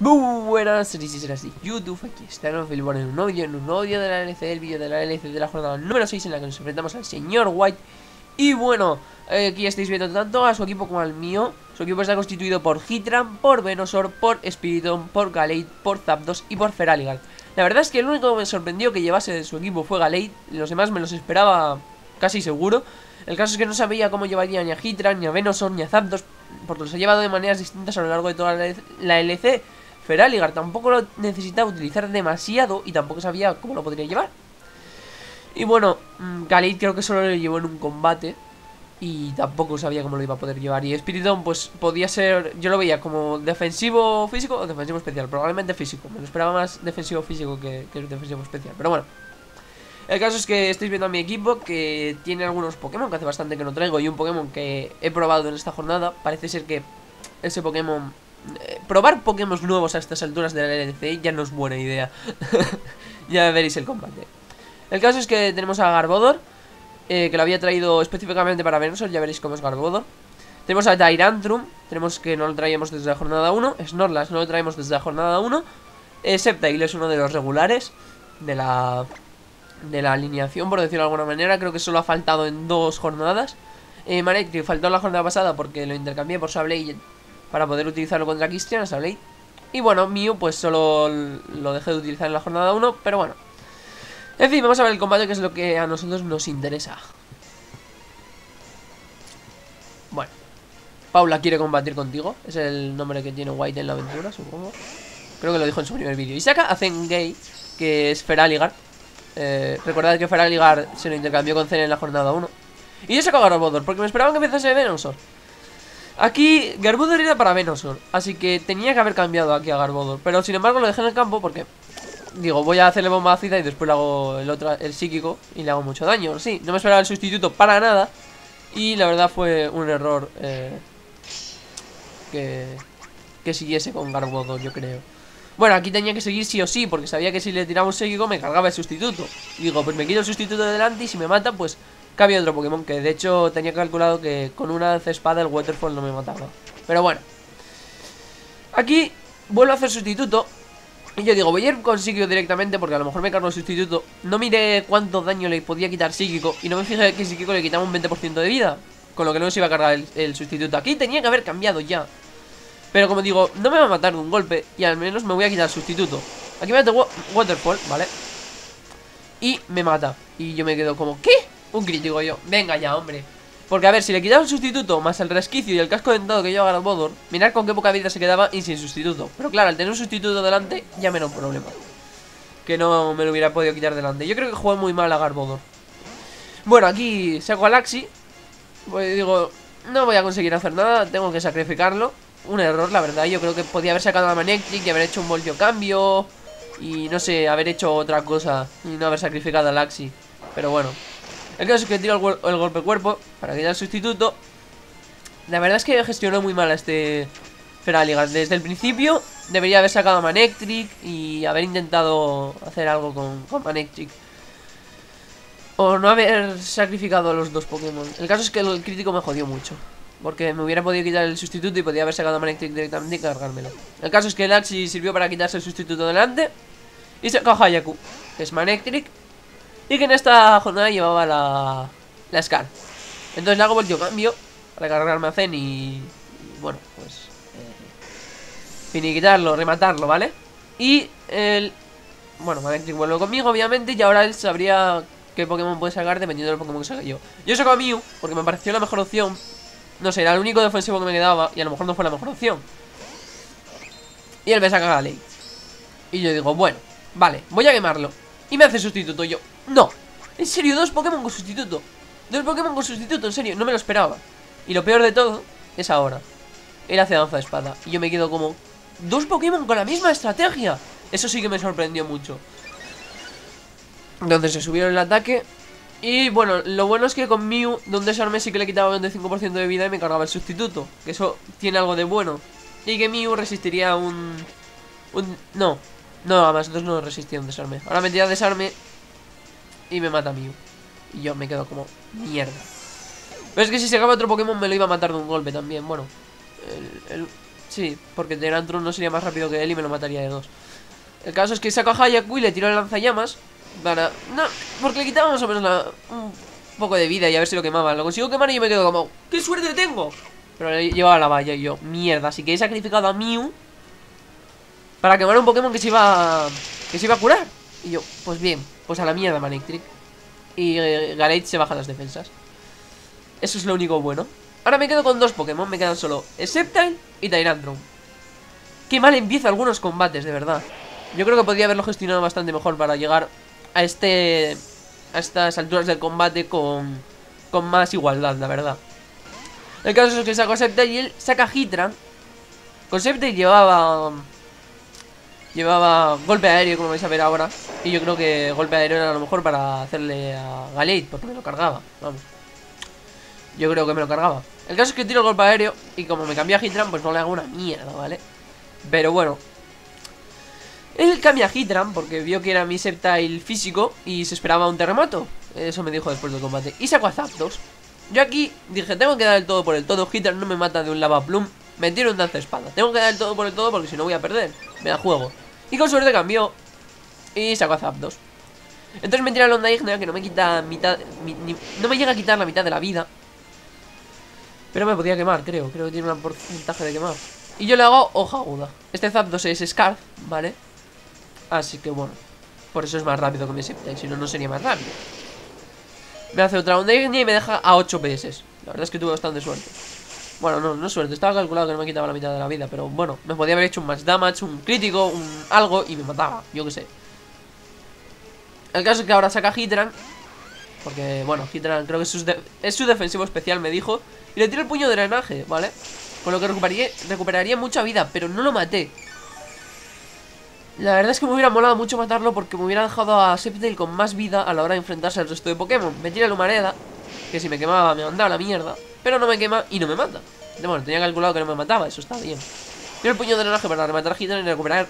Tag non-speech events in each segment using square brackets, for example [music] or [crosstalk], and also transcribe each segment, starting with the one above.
Buenas, sí, sí, será así. YouTube, aquí está en un en un audio, en un audio de la LC, el vídeo de la LC de la jornada número 6 en la que nos enfrentamos al señor White. Y bueno, eh, aquí estáis viendo tanto a su equipo como al mío. Su equipo está constituido por Hitran, por Venosor, por Spiriton, por Galate, por Zapdos y por Feraligal. La verdad es que el único que me sorprendió que llevase de su equipo fue Galate, los demás me los esperaba casi seguro. El caso es que no sabía cómo llevaría ni a Hitran, ni a Venosor, ni a Zapdos, porque los he llevado de maneras distintas a lo largo de toda la LC. Feraligar tampoco lo necesitaba utilizar demasiado y tampoco sabía cómo lo podría llevar. Y bueno, mm, Galate creo que solo lo llevó en un combate y tampoco sabía cómo lo iba a poder llevar. Y Spiriton pues podía ser, yo lo veía como defensivo físico o defensivo especial, probablemente físico. Me lo esperaba más defensivo físico que, que defensivo especial, pero bueno. El caso es que estáis viendo a mi equipo que tiene algunos Pokémon que hace bastante que no traigo y un Pokémon que he probado en esta jornada. Parece ser que ese Pokémon eh, probar Pokémon nuevos a estas alturas de la ya no es buena idea. [laughs] ya veréis el combate. El caso es que tenemos a Garbodor, eh, que lo había traído específicamente para Venusaur, ya veréis cómo es Garbodor. Tenemos a Tyrantrum, tenemos que no lo traíamos desde la jornada 1. Snorlax no lo traemos desde la jornada 1. Eh, Sceptile es uno de los regulares de la, de la alineación, por decirlo de alguna manera. Creo que solo ha faltado en dos jornadas. Eh, Manectric faltó la jornada pasada porque lo intercambié por Sableye para poder utilizarlo contra Christian, Sablade. Y bueno, Mew pues solo lo dejé de utilizar en la jornada 1, pero bueno. En fin, vamos a ver el combate que es lo que a nosotros nos interesa. Bueno. Paula quiere combatir contigo. Es el nombre que tiene White en la aventura, supongo. Creo que lo dijo en su primer vídeo. Y saca a Zengay, que es Feraligar. Eh, recordad que Feraligar se lo intercambió con Zen en la jornada 1. Y yo saco a Garbodor, porque me esperaban que empezase Venusaur. Aquí Garbodor era para Venusaur Así que tenía que haber cambiado aquí a Garbodor Pero sin embargo lo dejé en el campo porque Digo, voy a hacerle bomba ácida y después le hago el otro, el psíquico Y le hago mucho daño, sí, no me esperaba el sustituto para nada Y la verdad fue un error eh, Que Que siguiese con Garbodor, yo creo. Bueno, aquí tenía que seguir sí o sí Porque sabía que si le tiraba un psíquico me cargaba el sustituto. Digo, pues me quito el sustituto de delante y si me mata, pues que otro Pokémon que de hecho tenía calculado que con una espada el Waterfall no me mataba. Pero bueno. Aquí vuelvo a hacer sustituto. Y yo digo, voy a ir con psíquico directamente porque a lo mejor me cargo el sustituto. No miré cuánto daño le podía quitar psíquico y no me fijé que psíquico le quitaba un 20% de vida. Con lo que no se iba a cargar el, sustituto. Aquí tenía que haber cambiado ya. Pero como digo, no me va a matar de un golpe y al menos me voy a quitar el sustituto. Aquí me meto Waterfall, ¿vale? Y me mata. Y yo me quedo como, ¿qué? Un crítico yo, venga ya, hombre. Porque a ver, si le quitaba el sustituto Más el resquicio y el casco dentado que lleva Garbodor Mirad con qué poca vida se quedaba y sin sustituto. Pero claro, al tener un sustituto delante Ya menos problema. Que no me lo hubiera podido quitar delante. Yo creo que jugué muy mal a Garbodor Bueno, aquí saco a Laxi. Pues digo, no voy a conseguir hacer nada Tengo que sacrificarlo. Un error, la verdad, yo creo que podía haber sacado a Manectric Y haber hecho un voltio cambio. Y no sé, haber hecho otra cosa Y no haber sacrificado a Laxi. Pero bueno el caso es que tiro el, golpe cuerpo para quitar el sustituto. La verdad es que gestionó muy mal a este Feraligas. Desde el principio debería haber sacado a Manectric y haber intentado hacer algo con, Manectric. O no haber sacrificado a los dos Pokémon. El caso es que el crítico me jodió mucho. Porque me hubiera podido quitar el sustituto y podía haber sacado Manectric directamente y cargármelo. El caso es que el Axi sirvió para quitarse el sustituto delante. Y sacó a Hayaku, que es Manectric. Y que en esta jornada llevaba la, la Scar. Entonces le hago voltio cambio para cargarme a Zen y, bueno, pues eh, finiquitarlo, rematarlo, ¿vale? Y el... Bueno, Magnetic vuelve conmigo, obviamente, y ahora él sabría qué Pokémon puede sacar dependiendo del Pokémon que saque yo. Yo saco a Mew porque me pareció la mejor opción. No sé, era el único defensivo que me quedaba y a lo mejor no fue la mejor opción. Y él me saca a Ley. Y yo digo, bueno, vale, voy a quemarlo. Y me hace sustituto yo. No, en serio, dos Pokémon con sustituto. Dos Pokémon con sustituto, en serio, no me lo esperaba. Y lo peor de todo es ahora. Él hace danza de espada. Y yo me quedo como Dos Pokémon con la misma estrategia. Eso sí que me sorprendió mucho. Entonces se subieron el ataque. Y bueno, lo bueno es que con Mew Donde desarme sí que le quitaba 25% de vida Y me cargaba el sustituto Que eso tiene algo de bueno. Y que Mew resistiría un... un no, no, además nosotros no resistía un desarme Ahora me tira desarme y me mata Mew. Y yo me quedo como mierda. Pero es que si se acaba otro Pokémon me lo iba a matar de un golpe también. Bueno, el, Sí, porque Tyrantrum no sería más rápido que él y me lo mataría de dos. El caso es que saco a Hayaku y le tiro el lanzallamas para... No, porque le quitaba más o menos un poco de vida y a ver si lo quemaba. Lo consigo quemar y yo me quedo como... ¡Qué suerte tengo! Pero le llevaba la valla y yo... Mierda, así que he sacrificado a Mew para quemar un Pokémon que se iba... Que se iba a curar. Y yo, pues bien, pues a la mierda Manectric. Y eh, se baja las defensas. Eso es lo único bueno. Ahora me quedo con dos Pokémon, me quedan solo Sceptile y Tyrantrum. Qué mal empiezo algunos combates, de verdad. Yo creo que podría haberlo gestionado bastante mejor para llegar a este... A estas alturas del combate con... Con más igualdad, la verdad. El caso es que saco a Sceptile y él saca Hitra. Con Sceptile llevaba... Llevaba golpe aéreo, como vais a ver ahora. Y yo creo que golpe aéreo era lo mejor para hacerle a Galate, porque me lo cargaba. Vamos. Yo creo que me lo cargaba. El caso es que tiro el golpe aéreo y como me cambia a Hitran, pues no le hago una mierda, ¿vale? Pero bueno. Él cambia a Hitran porque vio que era mi Sceptile físico y se esperaba un terremoto. Eso me dijo después del combate. Y sacó a Zapdos. Yo aquí dije, tengo que dar el todo por el todo. Hitran no me mata de un lava plum. Me tiro un danza espada. Tengo que dar el todo por el todo porque si no voy a perder. Me da juego. Y con suerte cambió. Y sacó a Zapdos. Entonces me tira la onda ígnea que no me quita mitad. no me llega a quitar la mitad de la vida. Pero me podía quemar, creo. Creo que tiene un porcentaje de quemar. Y yo le hago hoja aguda. Este Zapdos es Scarf, ¿vale? Así que bueno. Por eso es más rápido que mi Sceptile. Si no, no sería más rápido. Me hace otra onda y me deja a 8 PS. La verdad es que tuve bastante suerte. Bueno, no, no suerte. Estaba calculado que no me quitaba la mitad de la vida. Pero bueno, me podía haber hecho un más damage, un crítico, un algo y me mataba. Yo qué sé. El caso es que ahora saca Hitran. Porque, bueno, Hitran creo que es es su defensivo especial, me dijo. Y le tiro el puño de drenaje, ¿vale? Con lo que recuperaría, recuperaría mucha vida, pero no lo maté. La verdad es que me hubiera molado mucho matarlo porque me hubiera dejado a Sceptile con más vida a la hora de enfrentarse al resto de Pokémon. Me tira el Humareda, que si me quemaba me mandaba la mierda, pero no me quema y no me mata. Bueno, tenía calculado que no me mataba, eso está bien. Tiro el puño de drenaje para rematar a Hitler y recuperar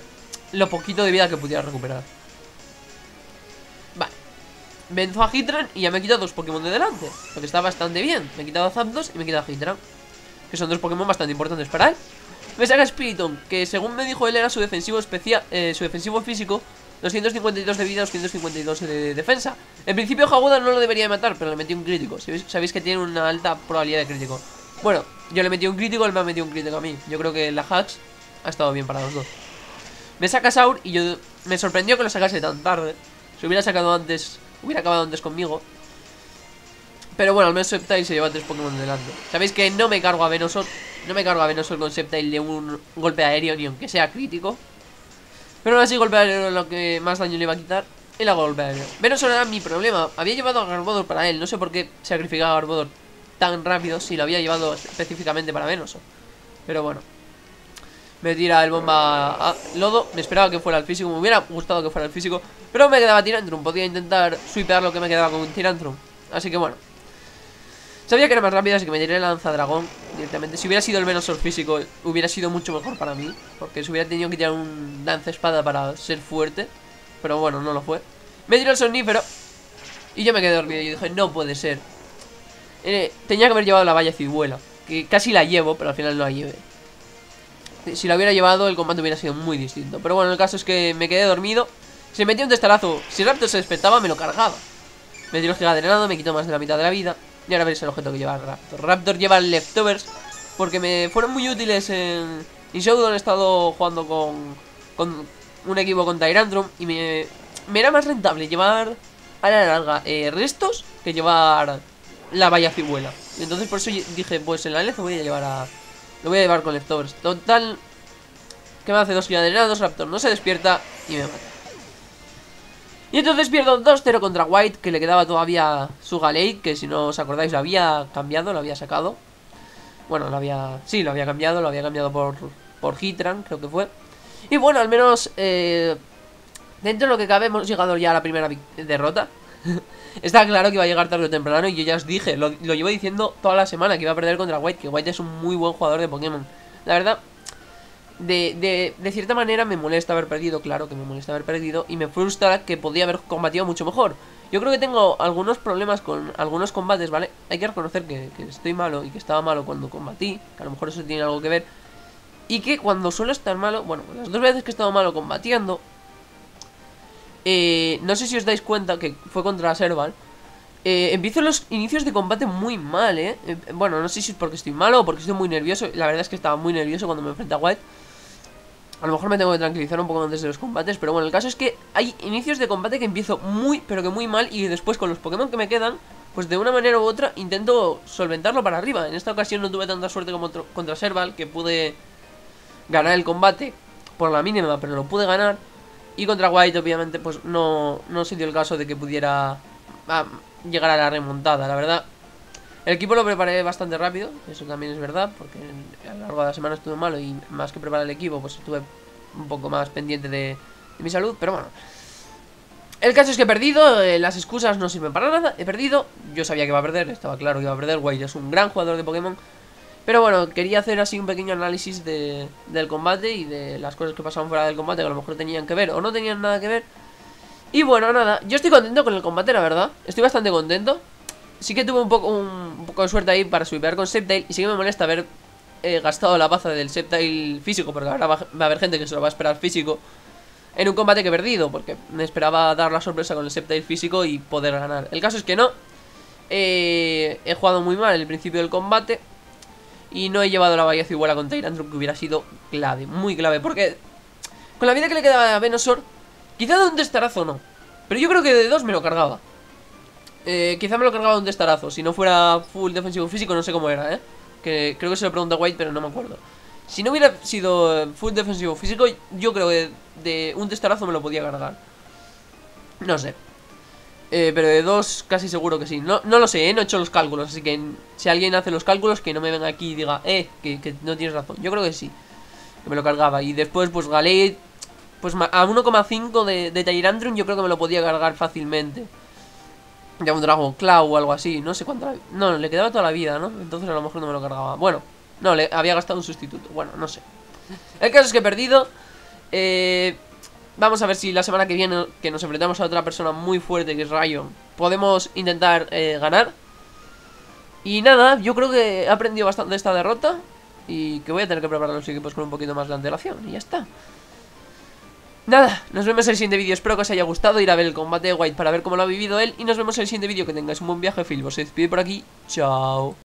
lo poquito de vida que pudiera recuperar. Venzo a Hitran y ya me he quitado dos Pokémon de delante Lo que está bastante bien Me he quitado a Zapdos y me he quitado a Hitran Que son dos Pokémon bastante importantes para él Me saca Spiriton, que según me dijo él era su defensivo especial eh, Su defensivo físico 252 de vida, 252 de defensa. En principio Jaguda no lo debería de matar Pero le metí un crítico. Sabéis que tiene una alta probabilidad de crítico. Bueno, yo le metí un crítico, él me ha metido un crítico a mí. Yo creo que la Hacks ha estado bien para los dos. Me saca Saur y yo me sorprendió que lo sacase tan tarde. Si hubiera sacado antes Hubiera acabado antes conmigo. Pero bueno, al menos Sceptile se lleva tres Pokémon delante. Sabéis que no me cargo a Venusaur No me cargo a Venusaur con Sceptile de un golpe aéreo Ni aunque sea crítico. Pero aún así golpe aéreo lo que más daño le iba a quitar Y la golpe aéreo. Venusaur era mi problema. Había llevado a Garbodor para él. No sé por qué sacrificaba a Garbodor tan rápido Si lo había llevado específicamente para Venusaur Pero bueno. Me tira el bomba a lodo. Me esperaba que fuera el físico. Me hubiera gustado que fuera el físico. Pero me quedaba Tirantrum. Podía intentar sweepear lo que me quedaba con Tirantrum. Así que bueno Sabía que era más rápido Así que me tiré el lanza dragón directamente Si hubiera sido el Venusaur físico Hubiera sido mucho mejor para mí Porque se hubiera tenido que tirar un lanza espada Para ser fuerte Pero bueno, no lo fue Me tiró el sonífero Y yo me quedé dormido Y dije, no puede ser eh, Tenía que haber llevado la valla cibuela Que casi la llevo Pero al final no la llevé si lo hubiera llevado, el combate hubiera sido muy distinto. Pero bueno, el caso es que me quedé dormido. Se metió un testarazo. Si Raptor se despertaba, me lo cargaba. Me tiró giga de nada, me quitó más de la mitad de la vida. Y ahora veréis el objeto que lleva Raptor. Raptor lleva leftovers. Porque me fueron muy útiles en. En Showdown he estado jugando con. Con un equipo con Tyrantrum. Y me. Me era más rentable llevar a la larga eh, restos que llevar la valla cibuela. Entonces por eso dije, pues en la LF voy a llevar a, lo voy a llevar con leftovers. Total. Que me hace dos dos Raptor no se despierta y me mata. Y entonces pierdo 2-0 contra White, que le quedaba todavía su Galate, que si no os acordáis lo había cambiado, lo había sacado. Bueno, lo había... Sí, lo había cambiado, lo había cambiado por, por Hitran, creo que fue. Y bueno, al menos... Eh, dentro de lo que cabe hemos llegado ya a la primera derrota. [laughs] Está claro que iba a llegar tarde o temprano y yo ya os dije, lo, llevo diciendo toda la semana que iba a perder contra White, que White es un muy buen jugador de Pokémon. La verdad, de, de, de, cierta manera me molesta haber perdido, claro que me molesta haber perdido, y me frustra que podía haber combatido mucho mejor. Yo creo que tengo algunos problemas con algunos combates, ¿vale? Hay que reconocer que, que estoy malo y que estaba malo cuando combatí, que a lo mejor eso tiene algo que ver. Y que cuando suelo estar malo, bueno, las dos veces que he estado malo combatiendo, eh, no sé si os dais cuenta que fue contra Serval. Eh, empiezo los inicios de combate muy mal, ¿eh? ¿eh? Bueno, no sé si es porque estoy malo o porque estoy muy nervioso. La verdad es que estaba muy nervioso cuando me enfrenté a White. A lo mejor me tengo que tranquilizar un poco antes de los combates, pero bueno, el caso es que hay inicios de combate que empiezo muy, pero que muy mal y después con los Pokémon que me quedan, pues de una manera u otra intento solventarlo para arriba. En esta ocasión no tuve tanta suerte como contra Serval, que pude ganar el combate por la mínima, pero lo pude ganar. Y contra White, obviamente, pues no, no se dio el caso de que pudiera ah, llegar a la remontada, la verdad. El equipo lo preparé bastante rápido, eso también es verdad, porque a lo largo de la semana estuve malo y más que preparar el equipo, pues estuve un poco más pendiente de, mi salud, pero bueno. El caso es que he perdido, eh, las excusas no sirven para nada, he perdido, yo sabía que iba a perder, estaba claro que iba a perder, White es un gran jugador de Pokémon, pero bueno, quería hacer así un pequeño análisis de, del combate y de las cosas que pasaban fuera del combate que a lo mejor tenían que ver o no tenían nada que ver. Y bueno, nada, yo estoy contento con el combate, la verdad, estoy bastante contento sí que tuve un poco, un, poco de suerte ahí para swipear con Sceptile. Y sí que me molesta haber eh, gastado la baza del Sceptile físico. Porque ahora va, a haber gente que se lo va a esperar físico. En un combate que he perdido. Porque me esperaba dar la sorpresa con el Sceptile físico y poder ganar. El caso es que no. Eh, he jugado muy mal el principio del combate. Y no he llevado la valla igual con Tyrantrum que hubiera sido clave, muy clave. Porque con la vida que le quedaba a Venusaur, quizá de un testarazo no. Pero yo creo que de dos me lo cargaba. Eh, quizá me lo cargaba un testarazo. Si no fuera full defensivo físico, no sé cómo era, ¿eh? Que creo que se lo pregunta White, pero no me acuerdo. Si no hubiera sido eh, full defensivo físico, yo creo que de un testarazo me lo podía cargar. No sé. Eh, pero de dos casi seguro que sí. No, no lo sé, ¿eh? no he hecho los cálculos. Así que si alguien hace los cálculos, que no me venga aquí y diga, eh, que, no tienes razón. Yo creo que sí. Que me lo cargaba. Y después, pues Galate, pues a 1,5 de, de Tyrantrum yo creo que me lo podía cargar fácilmente. Ya un Dragon Claw o algo así, no sé cuánto... No, le quedaba toda la vida, ¿no? Entonces a lo mejor no me lo cargaba. Bueno, no, le había gastado un sustituto. Bueno, no sé. El caso es que he perdido. Eh, vamos a ver si la semana que viene, que nos enfrentamos a otra persona muy fuerte, que es Rayon, podemos intentar eh, ganar. Y nada, yo creo que he aprendido bastante esta derrota. Y que voy a tener que preparar los equipos con un poquito más de antelación. Y ya está. Nada, nos vemos en el siguiente vídeo, espero que os haya gustado. Ir a ver el combate de White para ver cómo lo ha vivido él. Y nos vemos en el siguiente vídeo, que tengáis un buen viaje, Phil, se despide por aquí, chao